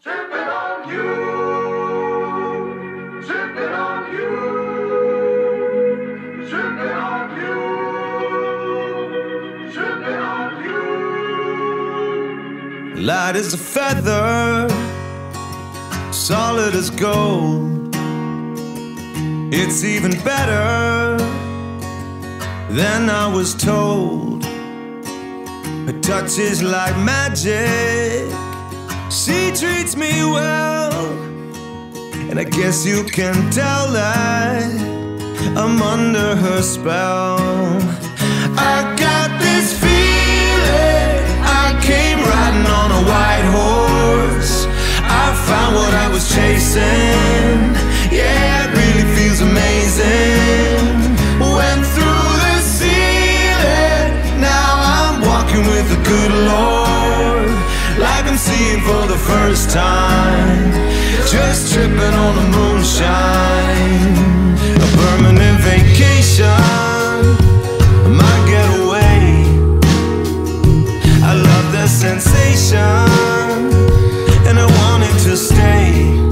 Sipping on you. Sipping on you. Sipping on you. Sipping on you. Light as a feather, solid as gold. It's even better than I was told. Her touch is like magic. She treats me well, and I guess you can tell that I'm under her spell. I got this feeling I came riding on a white horse. I found what I was chasing. Yeah, Seeing for the first time. Just tripping on the moonshine. A permanent vacation. My getaway. I love the sensation. And I want it to stay.